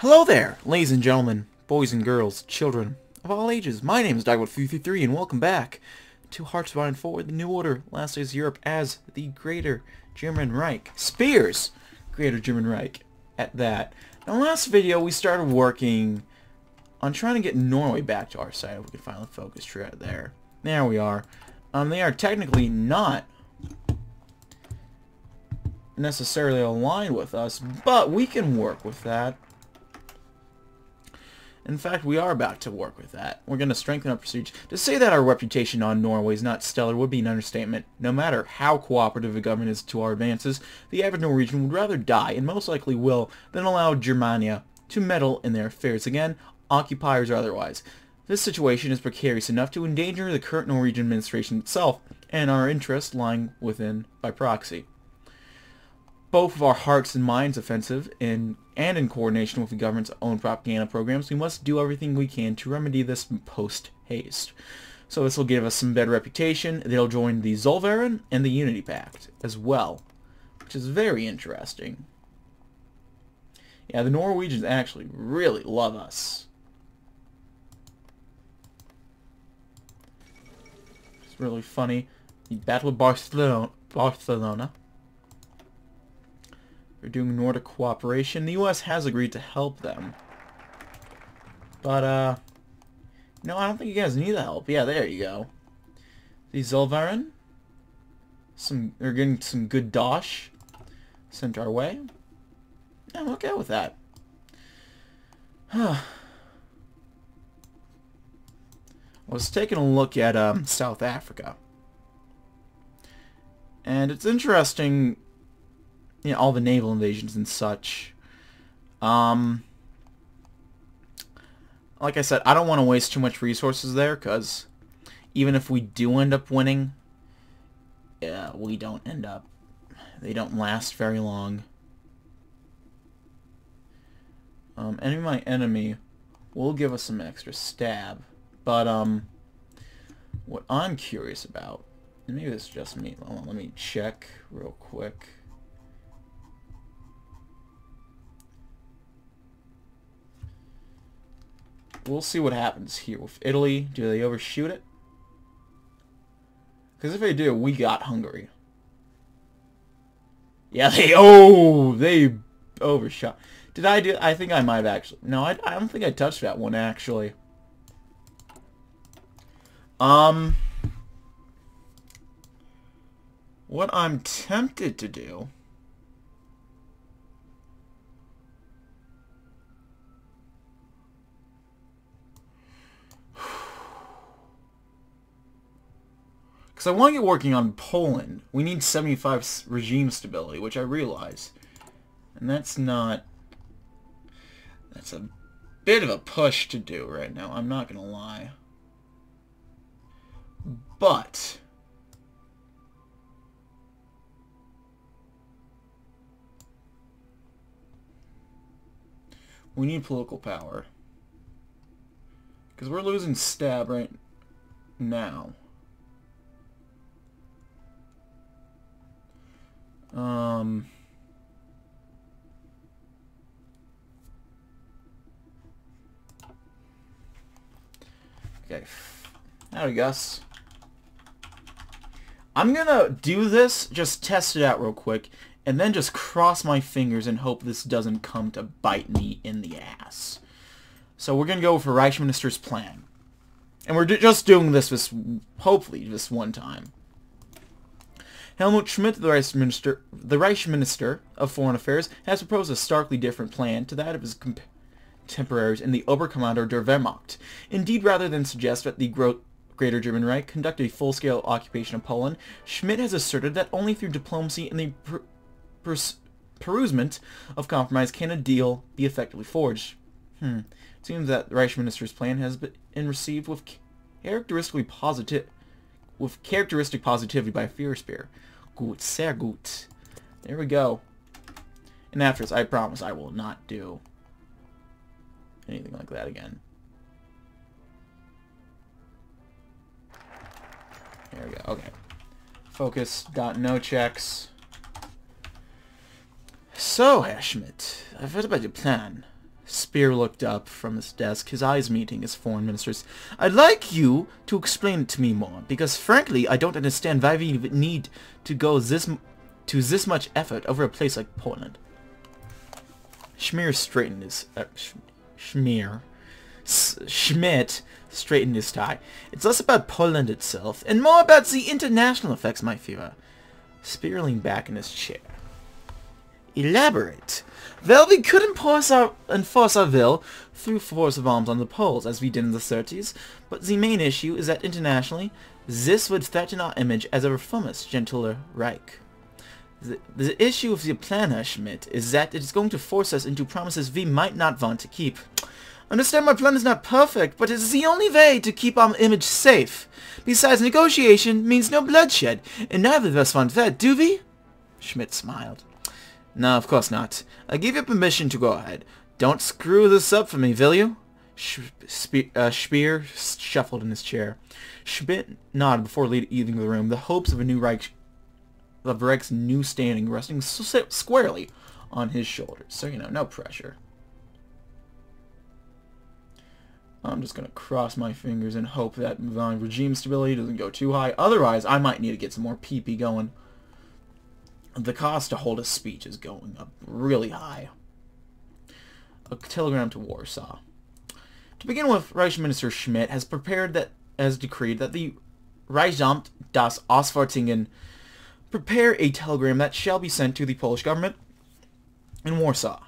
Hello there, ladies and gentlemen, boys and girls, children of all ages. My name is Dogboat333 and welcome back to Hearts of Iron Four, the New Order, Last Days of Europe as the Greater German Reich. Speer's, Greater German Reich, at that. In the last video, we started working on trying to get Norway back to our side, if we can finally focus right there. There we are. Um, they are technically not necessarily aligned with us, but we can work with that. In fact, we are about to work with that. We're going to strengthen our procedures. To say that our reputation on Norway is not stellar would be an understatement. No matter how cooperative a government is to our advances, the average Norwegian would rather die, and most likely will, than allow Germania to meddle in their affairs again, occupiers or otherwise. This situation is precarious enough to endanger the current Norwegian administration itself, and our interests lying within by proxy both of our hearts and minds offensive in, and in coordination with the government's own propaganda programs, we must do everything we can to remedy this post-haste. So this will give us some better reputation. They'll join the Zollverein and the Unity Pact as well, which is very interesting. Yeah, the Norwegians actually really love us. It's really funny. The Battle of Barcelona, Barcelona they're doing Nordic cooperation. The U.S. has agreed to help them. But, uh... No, I don't think you guys need the help. Yeah, there you go. The Zollverein. Some, they're getting some good dosh sent our way. I'm okay with that. Huh. I was taking a look at um, South Africa. And it's interesting you know, all the naval invasions and such. Um, like I said, I don't want to waste too much resources there, because even if we do end up winning, yeah, we don't end up, they don't last very long. Um, enemy my enemy will give us some extra stab, but, um, what I'm curious about, maybe it's just me, let me check real quick. We'll see what happens here with Italy. Do they overshoot it? Because if they do, we got Hungary. Yeah, they... Oh! They overshot. Did I do... I think I might have actually... No, I, I don't think I touched that one, actually. Um... What I'm tempted to do... Because I want to get working on Poland. We need 75 regime stability, which I realize. And that's not... That's a bit of a push to do right now, I'm not going to lie. But... We need political power. Because we're losing stab right now. Um... Okay. Howdy, Gus. I'm gonna do this, just test it out real quick, and then just cross my fingers and hope this doesn't come to bite me in the ass. So we're gonna go for Reichsminister's plan. And we're just doing this, this hopefully, this one time. Helmut Schmidt, the Reich Minister, the Reich Minister of Foreign Affairs, has proposed a starkly different plan to that of his contemporaries in the Oberkommando der Wehrmacht. Indeed, rather than suggest that the Greater German Reich conduct a full-scale occupation of Poland, Schmidt has asserted that only through diplomacy and the per per perusement of compromise can a deal be effectively forged. Hmm. It seems that the Reich Minister's plan has been received with characteristically positive with characteristic positivity by Führer Speer. Gut, sehr gut. There we go. And after this, I promise I will not do anything like that again. There we go. Okay. Focus. Dot no checks. So, Herr Schmidt, I've heard about your plan. Speer looked up from his desk, his eyes meeting his foreign minister's. I'd like you to explain it to me more, because frankly, I don't understand why we need to go this to this much effort over a place like Poland. Schmier straightened his... Uh, Sch Schmier. S Schmidt straightened his tie. It's less about Poland itself, and more about the international effects, my Führer. Speer leaned back in his chair. Elaborate. Well, we could enforce our, enforce our will through force of arms on the Poles, as we did in the 30s, but the main issue is that internationally, this would threaten our image as a reformist, gentler Reich. The, the issue of the plan, Herr Schmidt, is that it is going to force us into promises we might not want to keep. Understand my plan is not perfect, but it is the only way to keep our image safe. Besides, negotiation means no bloodshed, and neither of us want that, do we? Schmidt smiled. No, of course not. I give you permission to go ahead. Don't screw this up for me, will you? Spe uh, Speer shuffled in his chair. Schmidt nodded before leaving the room, the hopes of a new Reich, of Reich's new standing resting squarely on his shoulders. So, you know, no pressure. I'm just going to cross my fingers and hope that my regime stability doesn't go too high. Otherwise, I might need to get some more PP going the cost to hold a speech is going up really high. A telegram to Warsaw. To begin with, Reich Minister Schmidt has prepared that has decreed that the Reichsamt das Auswärtigen prepare a telegram that shall be sent to the Polish government in Warsaw.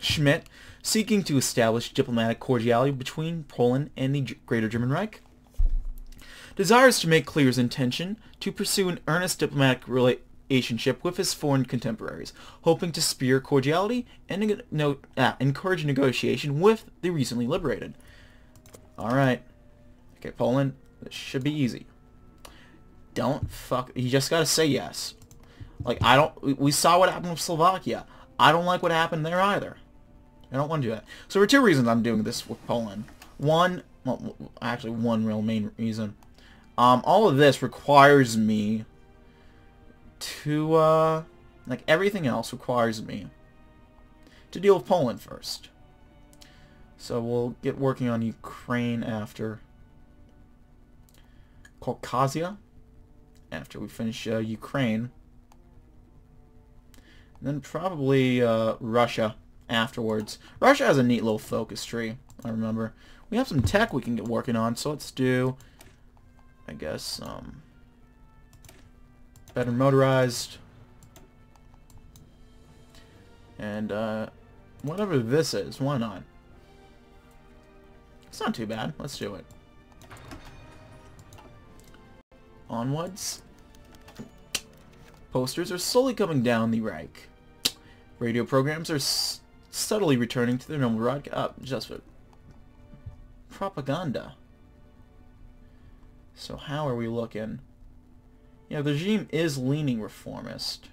Schmidt, seeking to establish diplomatic cordiality between Poland and the Greater German Reich, desires to make clear his intention to pursue an earnest diplomatic rela relationship with his foreign contemporaries, hoping to spear cordiality and no, ah, encourage negotiation with the recently liberated. Alright. Okay, Poland, this should be easy. Don't fuck... You just gotta say yes. Like, I don't... We saw what happened with Slovakia. I don't like what happened there either. I don't want to do that. So there are two reasons I'm doing this with Poland. One, well, actually one real main reason. Um, all of this requires me to, uh, like everything else requires me to deal with Poland first. So we'll get working on Ukraine after. Caucasia after we finish uh, Ukraine. And then probably uh, Russia afterwards. Russia has a neat little focus tree, I remember. We have some tech we can get working on, so let's do, I guess, um, better motorized. And uh, whatever this is, why not? It's not too bad. Let's do it. Onwards. Posters are slowly coming down the Reich. Radio programs are subtly returning to their normal broadcast. Uh, just for propaganda. So how are we looking? Yeah, the regime is leaning reformist.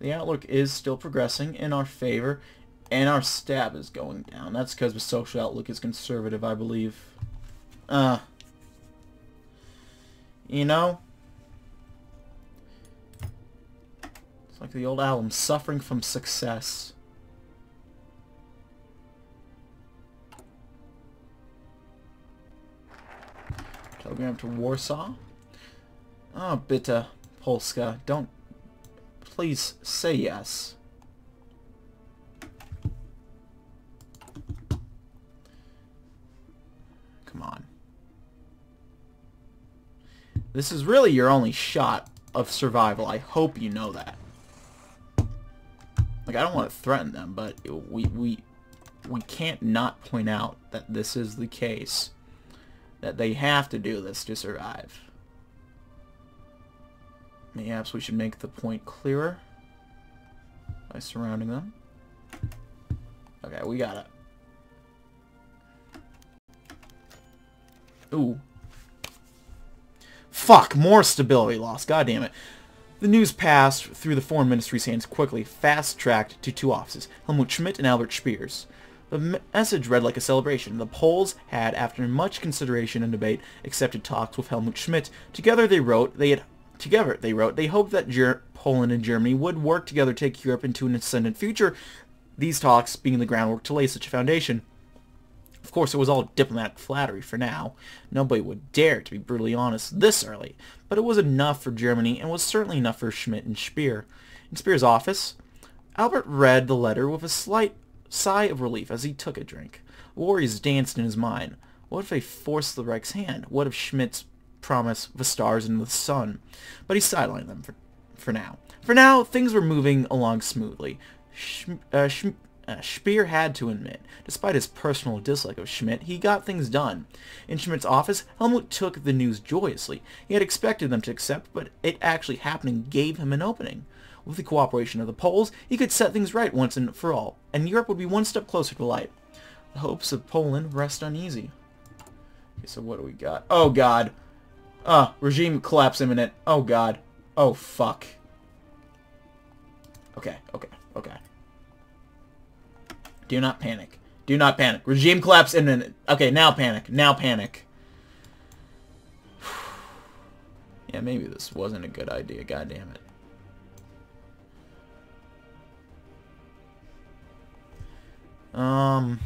The outlook is still progressing in our favor, and our stab is going down. That's because the social outlook is conservative, I believe. Uh, you know? It's like the old album, Suffering from Success. Telegram to Warsaw. Ah, oh, bitte, Polska. Don't... Please say yes. Come on. This is really your only shot of survival. I hope you know that. Like, I don't want to threaten them, but we, we, we can't not point out that this is the case that they have to do this to survive. Perhaps we should make the point clearer by surrounding them. Okay, we got it. Ooh. Fuck, more stability loss, god damn it. The news passed through the foreign ministry's hands quickly, fast-tracked to two offices, Helmut Schmidt and Albert Speers. The message read like a celebration. The Poles had, after much consideration and debate, accepted talks with Helmut Schmidt. Together they wrote they had together they wrote they hoped that Ger Poland and Germany would work together to take Europe into an ascendant future. these talks being the groundwork to lay such a foundation. Of course, it was all diplomatic flattery for now. Nobody would dare to be brutally honest this early, but it was enough for Germany and was certainly enough for Schmidt and Speer. In Speer's office, Albert read the letter with a slight sigh of relief as he took a drink. Worries danced in his mind. What if they forced the Reich's hand? What if Schmidt's promise the stars and the sun? But he sidelined them for, for now. For now, things were moving along smoothly. Sch, uh, Sch, uh, Speer had to admit, despite his personal dislike of Schmidt, he got things done. In Schmidt's office, Helmut took the news joyously. He had expected them to accept, but it actually happening gave him an opening. With the cooperation of the Poles, he could set things right once and for all, and Europe would be one step closer to light. The hopes of Poland rest uneasy. Okay, so what do we got? Oh, God. Ah, regime collapse imminent. Oh, God. Oh, fuck. Okay, okay, okay. Do not panic. Do not panic. Regime collapse imminent. Okay, now panic. Now panic. yeah, maybe this wasn't a good idea. God damn it. Um...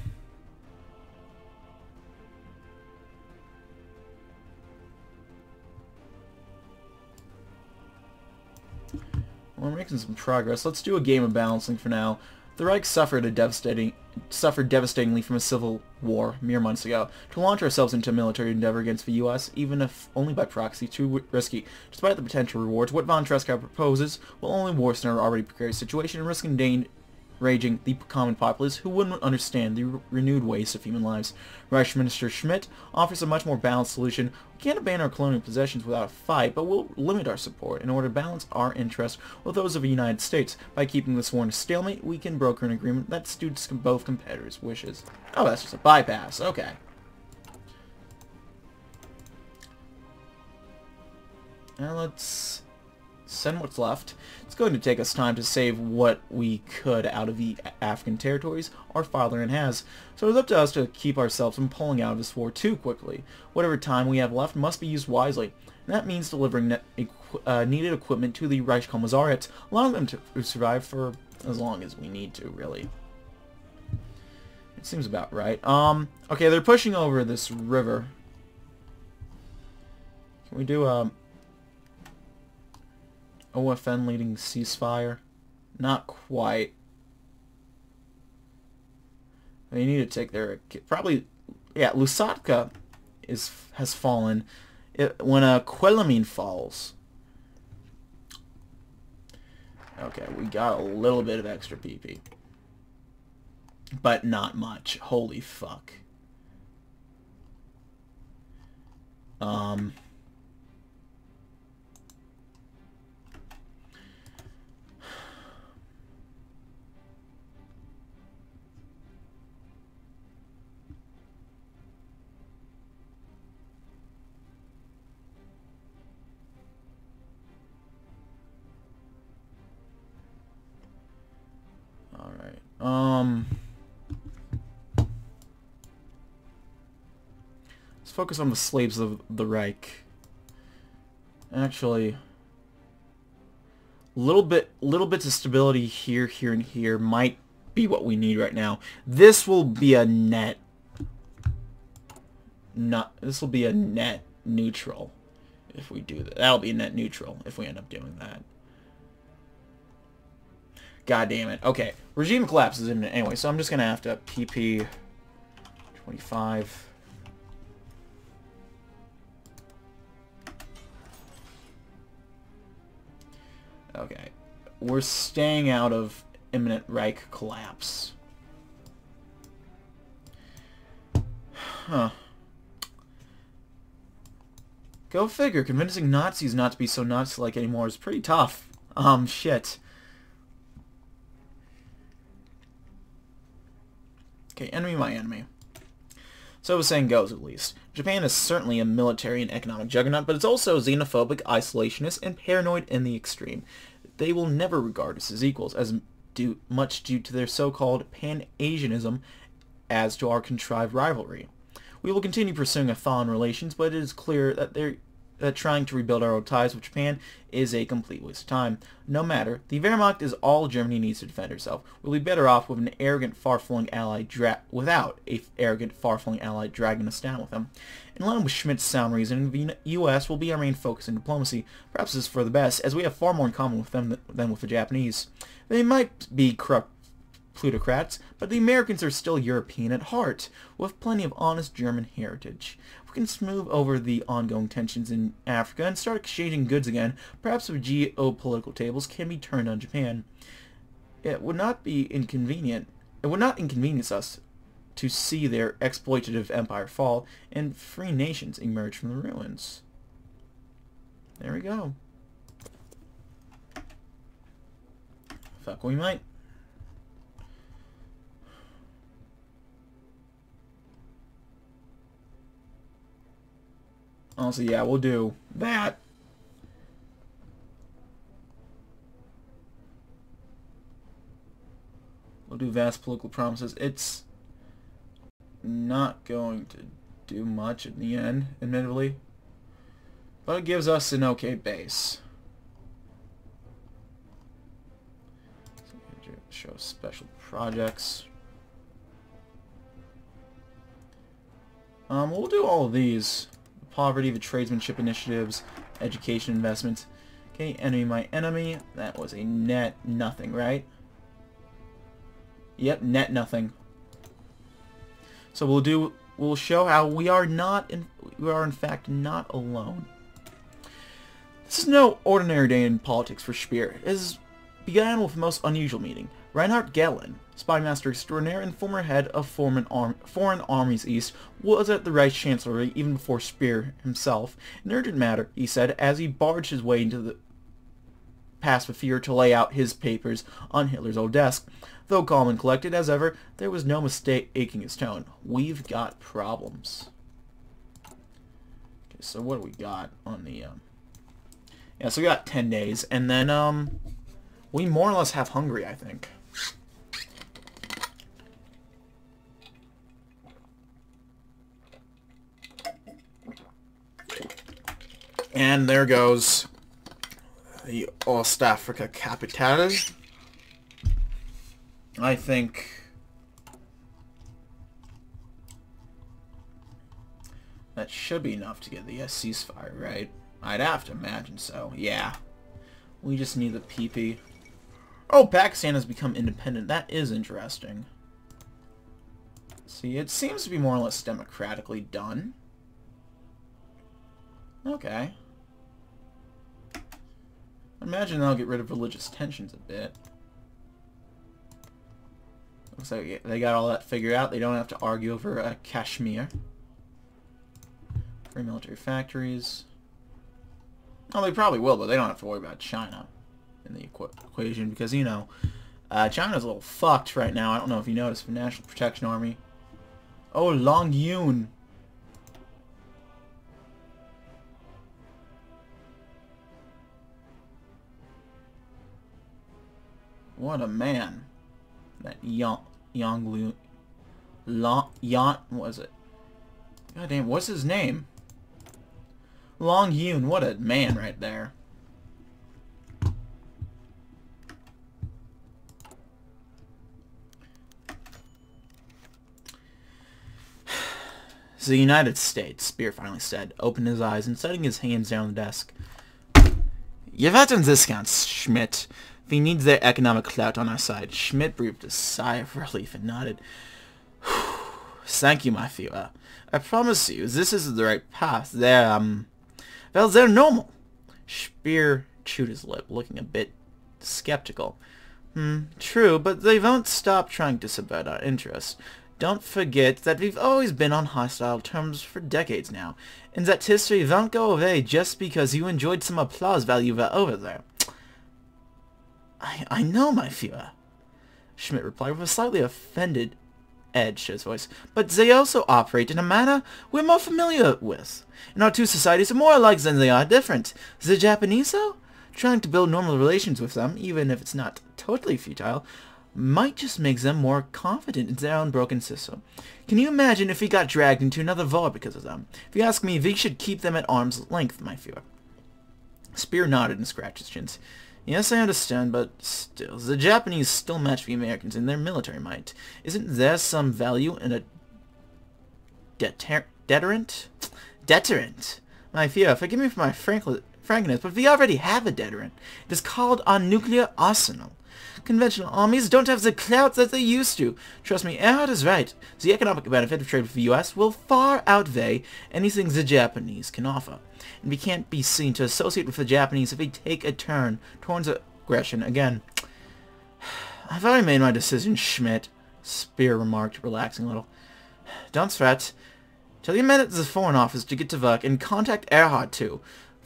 We're making some progress. Let's do a game of balancing for now. The Reich suffered a devastating suffered devastatingly from a civil war mere months ago. To launch ourselves into a military endeavor against the U.S., even if only by proxy, too risky. Despite the potential rewards, what von Tresckow proposes will only worsen our already precarious situation and risk raging the common populace who wouldn't understand the renewed waste of human lives. Reich Minister Schmidt offers a much more balanced solution. We can't abandon our colonial possessions without a fight, but we'll limit our support in order to balance our interests with those of the United States. By keeping this war in a stalemate, we can broker an agreement that suits both competitors' wishes. Oh, that's just a bypass. Okay. Now let's send what's left. It's going to take us time to save what we could out of the African territories our fatherland has, so it's up to us to keep ourselves from pulling out of this war too quickly. Whatever time we have left must be used wisely, and that means delivering ne uh, needed equipment to the Reich Reichskommissariats, allowing them to survive for as long as we need to, really. It seems about right. Um, okay, they're pushing over this river. Can we do, um, OFN leading ceasefire? Not quite. They need to take their probably yeah. Lusaka is has fallen it, when a Quelimane falls. Okay, we got a little bit of extra PP, but not much. Holy fuck. Um, focus on the slaves of the Reich. Actually, little bit, little bits of stability here, here, and here might be what we need right now. This will be a net. Not. This will be a net neutral if we do that. That'll be net neutral if we end up doing that. God damn it. Okay. Regime collapse is imminent anyway, so I'm just to have to PP 25. Okay. We're staying out of imminent Reich collapse. Huh. Go figure. Convincing Nazis not to be so Nazi-like anymore is pretty tough. Um, shit. Okay, enemy my enemy. So the saying goes, at least. Japan is certainly a military and economic juggernaut, but it's also xenophobic, isolationist, and paranoid in the extreme. They will never regard us as equals, as much due to their so-called Pan-Asianism as to our contrived rivalry. We will continue pursuing a thaw in relations, but it is clear that there that trying to rebuild our old ties with Japan is a complete waste of time. No matter, the Wehrmacht is all Germany needs to defend herself. We'll be better off with an arrogant, far-flung ally without a arrogant, far-flung ally dragging us down with them. In line with Schmidt's sound reasoning, the U.S. will be our main focus in diplomacy. Perhaps this is for the best, as we have far more in common with them than with the Japanese. They might be corrupt plutocrats, but the Americans are still European at heart, with plenty of honest German heritage. If we can smooth over the ongoing tensions in Africa and start exchanging goods again, perhaps the geopolitical tables can be turned on Japan. It would not be inconvenient. It would not inconvenience us to see their exploitative empire fall and free nations emerge from the ruins. There we go. Fuck, we might Honestly, yeah, we'll do that. We'll do vast political promises. It's not going to do much in the end, admittedly. But it gives us an okay base. Show special projects. Um, we'll do all of these poverty, the tradesmanship initiatives, education investments. Okay, enemy my enemy. That was a net nothing, right? Yep, net nothing. So we'll do we'll show how we are not in we are in fact not alone. This is no ordinary day in politics for Speer. It has began with a most unusual meeting. Reinhard Gehlen, spymaster extraordinaire and former head of foreign, arm, foreign armies east, was at the Reich Chancellery even before Speer himself. An urgent matter, he said, as he barged his way into the fear to lay out his papers on Hitler's old desk. Though calm and collected as ever, there was no mistaking his tone. We've got problems. Okay, so what do we got on the... Um... Yeah, so we got 10 days, and then um, we more or less have Hungary, I think. And there goes the Ostafrika capital. I think that should be enough to get the uh, ceasefire, right? I'd have to imagine so. Yeah. We just need the PP. Oh, Pakistan has become independent. That is interesting. See, it seems to be more or less democratically done. Okay. Imagine that'll get rid of religious tensions a bit. Looks like they got all that figured out. They don't have to argue over uh, Kashmir. Free military factories. Well, they probably will, but they don't have to worry about China in the equ equation because, you know, uh, China's a little fucked right now. I don't know if you noticed National Protection Army. Oh, Long Yun. What a man. That Yang Yang Lu Long Yan was it? God damn, what's his name? Long Yun, what a man right there. So the United States, Speer finally said, opened his eyes and setting his hands down on the desk. You've had some discounts, Schmidt. We need their economic clout on our side. Schmidt breathed a sigh of relief and nodded. Thank you, my Führer. I promise you, this is the right path. They're, um... Well, they're normal. Speer chewed his lip, looking a bit skeptical. Hmm, true, but they won't stop trying to subvert our interests. Don't forget that we've always been on hostile terms for decades now, and that history won't go away just because you enjoyed some applause while you were over there. I, I know, my Führer, Schmidt replied with a slightly offended edge to his voice, but they also operate in a manner we're more familiar with. And our two societies are more alike than they are different. The Japanese, though, trying to build normal relations with them, even if it's not totally futile, might just make them more confident in their own broken system. Can you imagine if we got dragged into another war because of them? If you ask me, we should keep them at arm's length, my Führer. Speer nodded and scratched his chin. Yes, I understand, but still, the Japanese still match the Americans in their military might. Isn't there some value in a deter deterrent? Deterrent. My Führer, forgive me for my frankness, but we already have a deterrent. It is called our nuclear arsenal. Conventional armies don't have the clout that they used to. Trust me, Erhard is right. The economic benefit of trade with the U.S. will far outweigh anything the Japanese can offer. And we can't be seen to associate with the Japanese if we take a turn towards aggression again. I've already made my decision, Schmidt, Speer remarked, relaxing a little. Don't fret. Tell your men at the Foreign Office to get to work and contact Erhard too.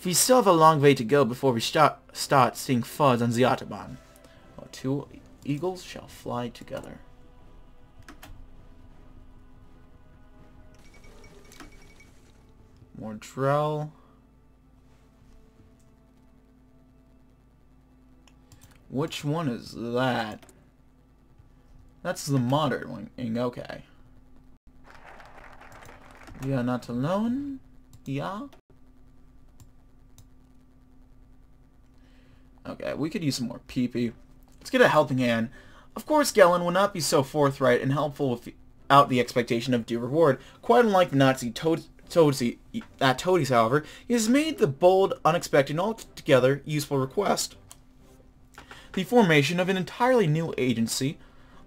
We still have a long way to go before we start, start seeing fuzz on the Autobahn two eagles shall fly together. More Drell. Which one is that? That's the modern one. Okay. We are not alone. Yeah. Okay, we could use some more PP. Let's get a helping hand. Of course, Gehlen will not be so forthright and helpful without the expectation of due reward. Quite unlike the Nazi Toadsie, uh, Toadies, however, he has made the bold, unexpected, and altogether useful request. The formation of an entirely new agency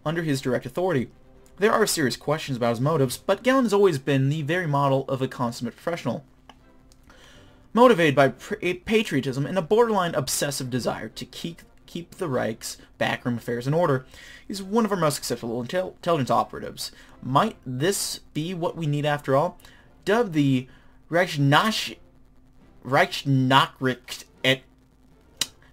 under his direct authority. There are serious questions about his motives, but Gehlen has always been the very model of a consummate professional. Motivated by patriotism and a borderline obsessive desire to keep keep the Reich's backroom affairs in order. He's one of our most successful intelligence operatives. Might this be what we need after all? Dubbed the Reichsnach... Reichsnachricht at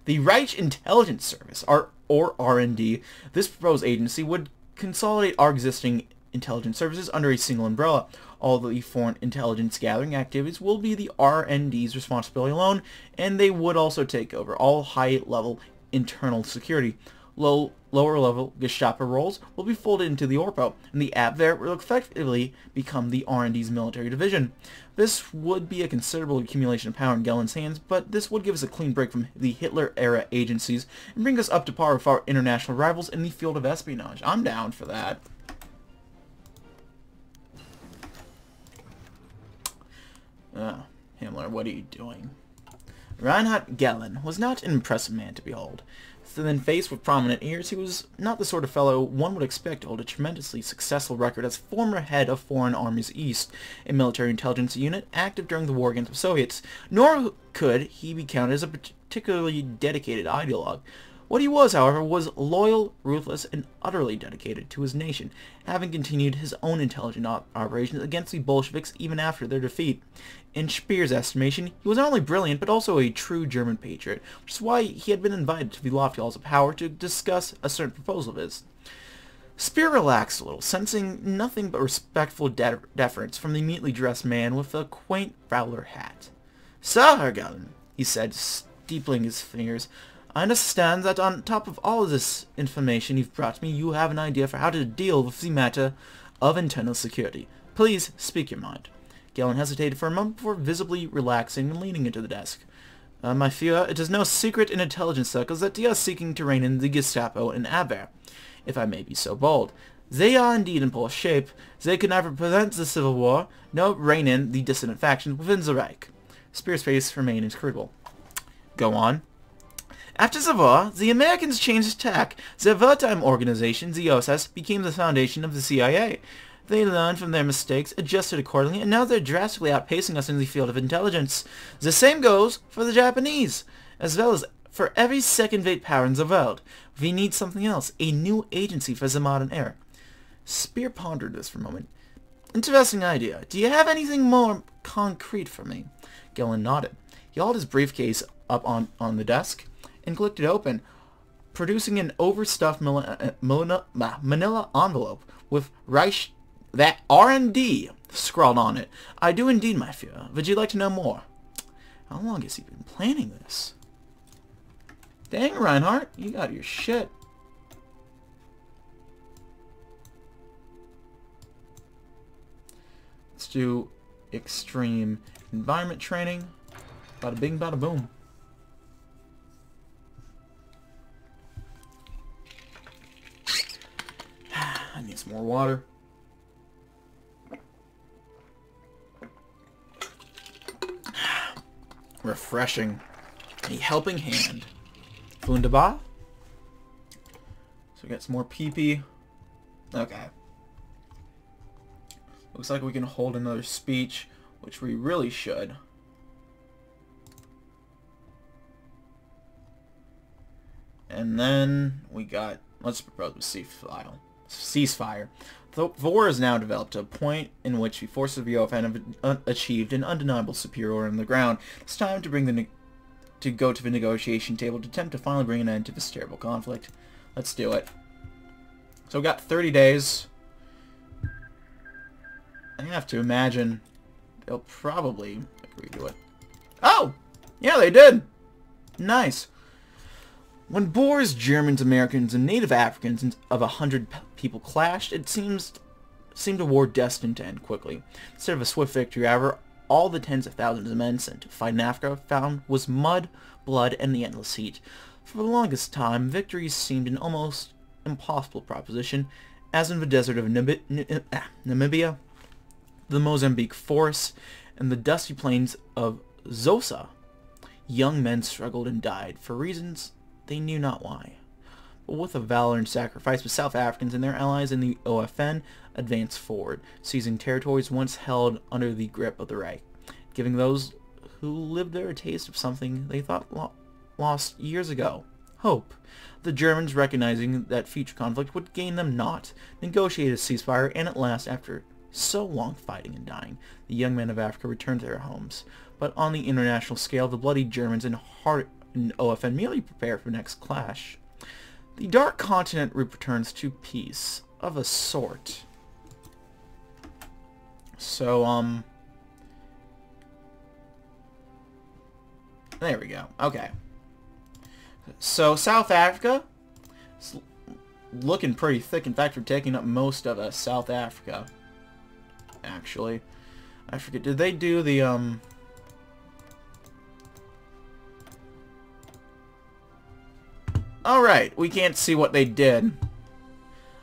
the Reich Intelligence Service, or, or RND, this proposed agency would consolidate our existing intelligence services under a single umbrella. All the foreign intelligence gathering activities will be the RND's responsibility alone, and they would also take over all high-level internal security. Low, lower level Gestapo roles will be folded into the Orpo, and the Abwehr will effectively become the RND's military division. This would be a considerable accumulation of power in Gehlen's hands, but this would give us a clean break from the Hitler-era agencies and bring us up to par with our international rivals in the field of espionage. I'm down for that. Oh, Himmler, what are you doing? Reinhard Gehlen was not an impressive man to behold. Thin faced with prominent ears, he was not the sort of fellow one would expect to hold a tremendously successful record as former head of Foreign Armies East, a military intelligence unit active during the war against the Soviets, nor could he be counted as a particularly dedicated ideologue. What he was, however, was loyal, ruthless, and utterly dedicated to his nation, having continued his own intelligent op operations against the Bolsheviks even after their defeat. In Speer's estimation, he was not only brilliant, but also a true German patriot, which is why he had been invited to the lofty halls of power to discuss a certain proposal of his. Speer relaxed a little, sensing nothing but respectful de deference from the neatly dressed man with a quaint Fowler hat. Sir Herr he said, steepling his fingers, I understand that on top of all this information you've brought me, you have an idea for how to deal with the matter of internal security. Please speak your mind. Gehlen hesitated for a moment before visibly relaxing and leaning into the desk. Uh, my Führer, it is no secret in intelligence circles that they are seeking to rein in the Gestapo and Abwehr, if I may be so bold. They are indeed in poor shape. They could neither prevent the civil war, nor rein in the dissident factions within the Reich. Speer's face remained inscrutable. Go on. After the war, the Americans changed tack. Their wartime organization, the OSS, became the foundation of the CIA. They learned from their mistakes, adjusted accordingly, and now they're drastically outpacing us in the field of intelligence. The same goes for the Japanese, as well as for every second-rate power in the world. We need something else, a new agency for the modern era. Speer pondered this for a moment. Interesting idea. Do you have anything more concrete for me? Gehlen nodded. He hauled his briefcase up on, on the desk and clicked it open, producing an overstuffed manila, uh, uh, manila envelope with Reich, that RND scrawled on it. I do indeed, my Führer. Would you like to know more? How long has he been planning this? Dang, Reinhard, you got your shit. Let's do extreme environment training. Bada bing, bada boom. Need some more water. Refreshing. A helping hand. Wunderbar. So we got some more pee-pee. Okay. Looks like we can hold another speech, which we really should. And then we got, let's propose a ceasefire. Ceasefire. The war has now developed to a point in which the forces of OFN have achieved an undeniable superiority on the ground. It's time to bring the to go to the negotiation table to attempt to finally bring an end to this terrible conflict. Let's do it. So we got 30 days. I have to imagine they'll probably agree to it. Oh! Yeah, they did! Nice. When Boers, Germans, Americans, and Native Africans of a hundred people clashed, it seems seemed a war destined to end quickly. Instead of a swift victory, however, all the tens of thousands of men sent to fight in Africa found was mud, blood, and the endless heat. For the longest time, victory seemed an almost impossible proposition, as in the desert of ah, Namibia, the Mozambique forests, and the dusty plains of Zosa. Young men struggled and died, for reasons they knew not why. But with a valor and sacrifice, the South Africans and their allies in the OFN advanced forward, seizing territories once held under the grip of the Reich, giving those who lived there a taste of something they thought lo lost years ago. Hope. The Germans, recognizing that future conflict would gain them naught, negotiated a ceasefire, and at last, after so long fighting and dying, the young men of Africa returned to their homes. But on the international scale, the bloody Germans and hard OFN merely prepare for the next clash. The Dark Continent returns to peace, of a sort. So, um... There we go. Okay. So, South Africa is looking pretty thick. In fact, we're taking up most of uh, South Africa. Actually. I forget, did they do the, um... Alright, we can't see what they did.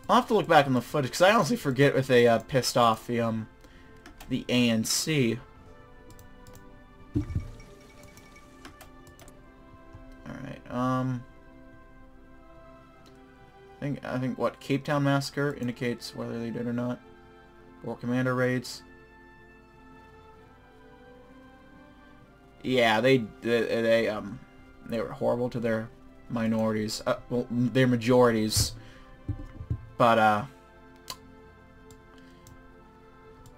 I'll have to look back on the footage, because I honestly forget if they uh, pissed off the, um, the ANC. Alright, um... I think, I think, what, Cape Town Massacre indicates whether they did or not. Or Commander Raids. Yeah, they, they, they, um, they were horrible to their minorities, uh, well, they're majorities, but uh,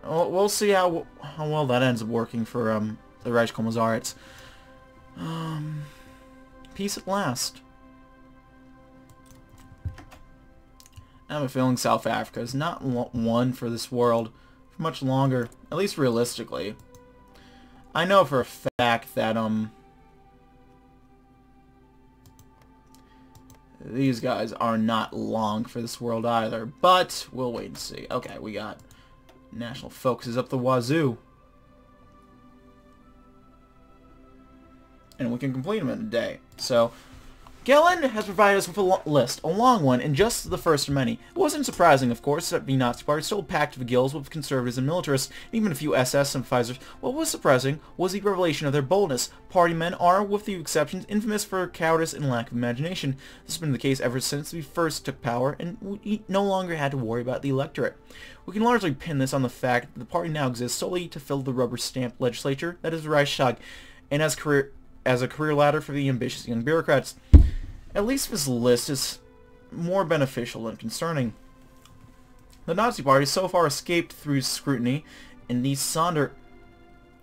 we'll see how how well that ends up working for um the Reich. Um, peace at last. I have a feeling South Africa is not one for this world for much longer, at least realistically. I know for a fact that um These guys are not long for this world either, but we'll wait and see. Okay, we got national focuses up the wazoo. And we can complete them in a day. So, Gehlen has provided us with a list, a long one, and just the first of many. It wasn't surprising, of course, that the Nazi Party still packed the gills with conservatives and militarists, and even a few SS sympathizers. What was surprising was the revelation of their boldness. Party men are, with few exceptions, infamous for cowardice and lack of imagination. This has been the case ever since we first took power, and we no longer had to worry about the electorate. We can largely pin this on the fact that the party now exists solely to fill the rubber stamp legislature that is the Reichstag, and as career as a career ladder for the ambitious young bureaucrats. At least this list is more beneficial than concerning. The Nazi Party so far escaped through scrutiny in the Sonder,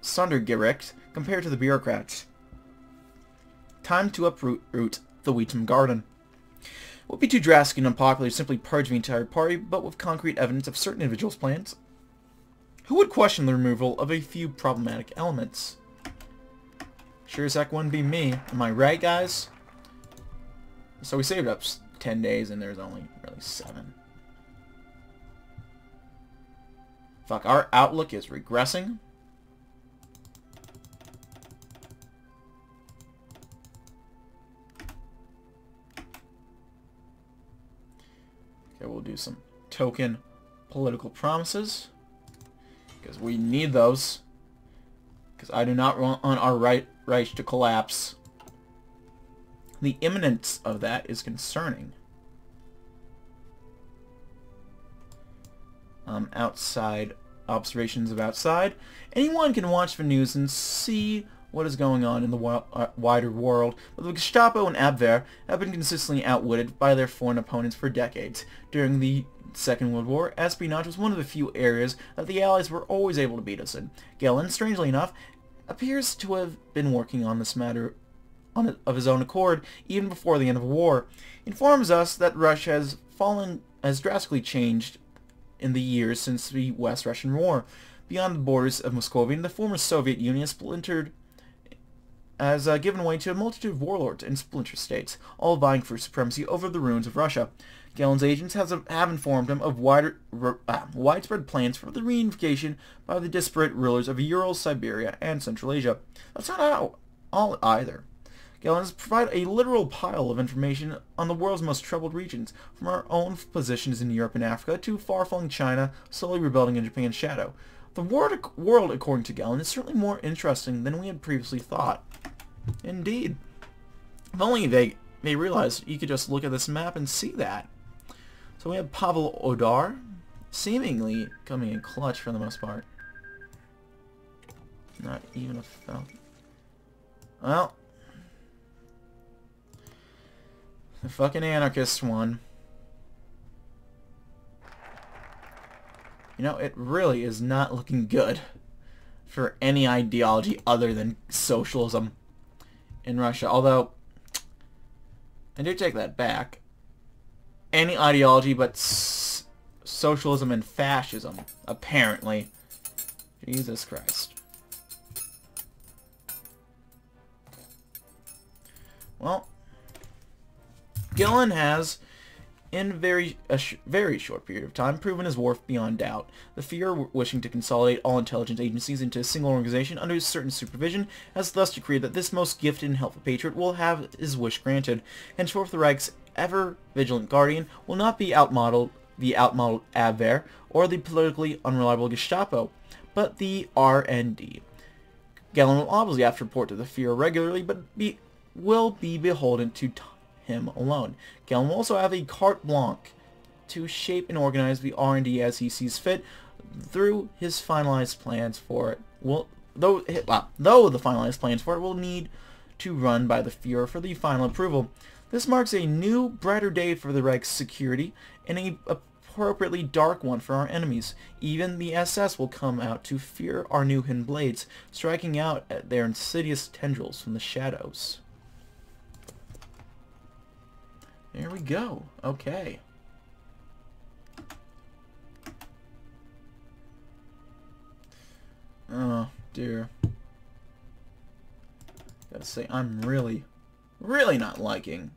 Sondergericht compared to the bureaucrats. Time to uproot root the Wheaton Garden. It would be too drastic and unpopular to simply purge the entire party, but with concrete evidence of certain individuals' plans. Who would question the removal of a few problematic elements? Sure as heck wouldn't be me. Am I right, guys? So we saved up 10 days and there's only really 7. Fuck, our outlook is regressing. Okay, we'll do some token political promises. Because we need those. Because I do not want our right Reich to collapse. The imminence of that is concerning. Um, outside observations of outside. Anyone can watch the news and see what is going on in the uh, wider world, but the Gestapo and Abwehr have been consistently outwitted by their foreign opponents for decades. During the Second World War, espionage was one of the few areas that the Allies were always able to beat us in. Gehlen, strangely enough, appears to have been working on this matter on, of his own accord even before the end of the war. Informs us that Russia has fallen, has drastically changed in the years since the West Russian War. Beyond the borders of Muscovy, the former Soviet Union splintered has uh, given way to a multitude of warlords and splinter states, all vying for supremacy over the ruins of Russia. Gehlen's agents has, have informed him of wider, uh, widespread plans for the reunification by the disparate rulers of Ural, Siberia, and Central Asia. That's not how, all either. Gehlen has provided a literal pile of information on the world's most troubled regions, from our own positions in Europe and Africa to far-flung China slowly rebuilding in Japan's shadow. The world, according to Gehlen, is certainly more interesting than we had previously thought. Indeed. If only they, they realized you could just look at this map and see that. So we have Pavel Odar, seemingly coming in clutch for the most part. Not even a foul. Well. The fucking anarchist won. You know, it really is not looking good for any ideology other than socialism in Russia. Although, I do take that back. Any ideology but socialism and fascism, apparently. Jesus Christ. Well, Gehlen has in very a sh very short period of time, proven his worth beyond doubt. The Fuhrer, wishing to consolidate all intelligence agencies into a single organization under certain supervision, has thus decreed that this most gifted and helpful patriot will have his wish granted. Henceforth, the Reich's ever-vigilant guardian will not be outmodeled the outmodeled Abwehr or the politically unreliable Gestapo, but the RND. Gehlen will obviously have to report to the Fuhrer regularly, but be, will be beholden to him alone. Gehlen will also have a carte blanche to shape and organize the RND as he sees fit through his finalized plans for it. Though well, though the finalized plans for it will need to run by the Fuhrer for the final approval. This marks a new, brighter day for the Reich's security and a appropriately dark one for our enemies. Even the SS will come out to fear our new hidden blades, striking out at their insidious tendrils from the shadows. There we go. Okay. Oh, dear. Gotta say, I'm really, really not liking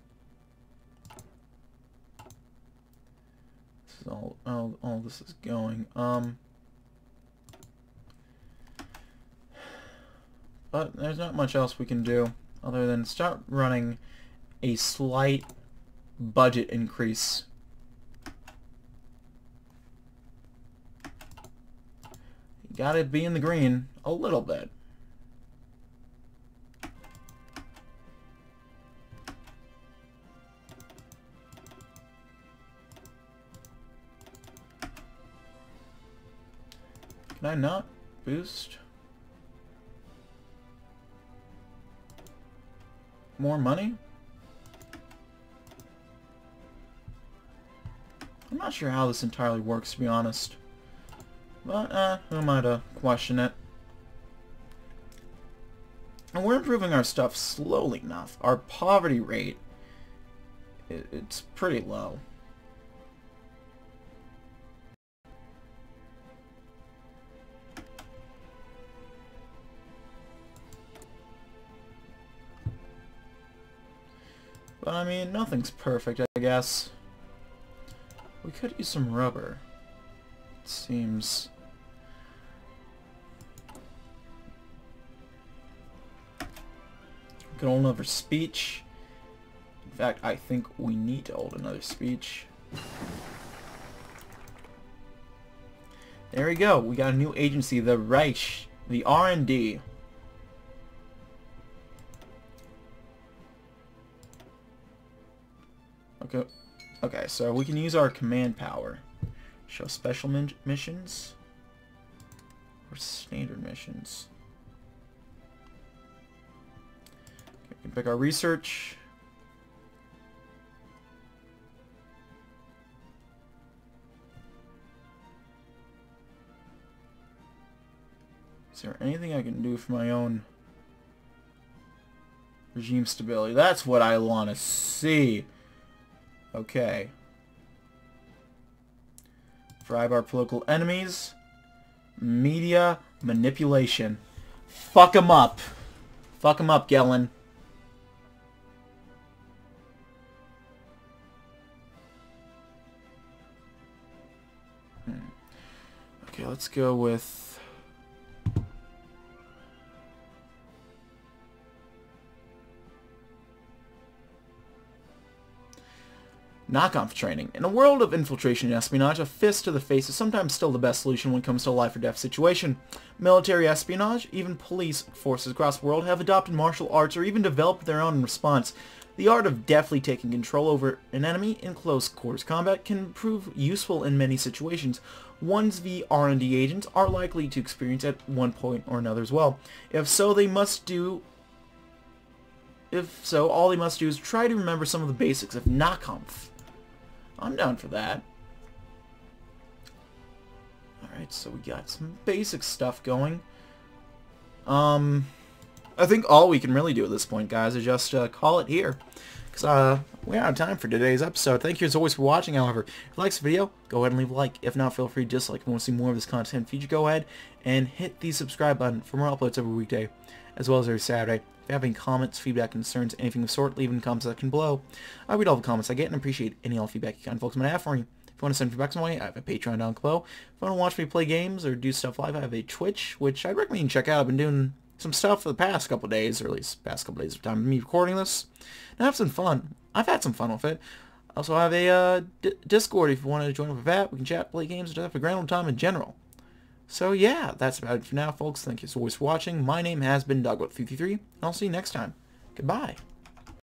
this is all, all, all this is going. Um, but there's not much else we can do other than start running a slight budget increase. You gotta be in the green a little bit. Can I not boost? More money? Not sure how this entirely works, to be honest. But, uh, who am I to question it? And we're improving our stuff slowly enough. Our poverty rate, it's pretty low. But I mean, nothing's perfect, I guess. We could use some rubber. It seems... Get hold another speech. In fact, I think we need to hold another speech. There we go. We got a new agency, the Reich, the RND. Okay. Okay, so we can use our command power. Show special missions or standard missions. Okay, we can pick our research. Is there anything I can do for my own regime stability? That's what I want to see. Okay. Bribe our political enemies. Media manipulation. Fuck them up. Fuck them up, Gehlen. Hmm. Okay, let's go with... Nahkampf training. In a world of infiltration and espionage, a fist to the face is sometimes still the best solution when it comes to a life or death situation. Military espionage, even police forces across the world have adopted martial arts or even developed their own response. The art of deftly taking control over an enemy in close quarters combat can prove useful in many situations, ones the RND agents are likely to experience at one point or another as well. If so, they must do if so, all they must do is try to remember some of the basics of Nahkampf. I'm down for that. Alright, so we got some basic stuff going. Um, I think all we can really do at this point, guys, is just uh, call it here. Because uh, we're out of time for today's episode. Thank you as always for watching, however. If you like this video, go ahead and leave a like. If not, feel free to dislike. If you want to see more of this content feature, go ahead and hit the subscribe button for more uploads every weekday, as well as every Saturday. If you have any comments, feedback, concerns, anything of the sort, leave in the comment section below. I read all the comments I get and appreciate any all feedback you can folks might have for me. If you want to send feedback some way, I have a Patreon down below. If you want to watch me play games or do stuff live, I have a Twitch, which I'd recommend you check out. I've been doing some stuff for the past couple days, or at least past couple days of time me recording this. And I have some fun. I've had some fun with it. Also, I have a uh, Discord if you want to join up with that. We can chat, play games, and just have a grand old time in general. So yeah, that's about it for now, folks. Thank you so much for watching. My name has been Dogboat333, and I'll see you next time. Goodbye.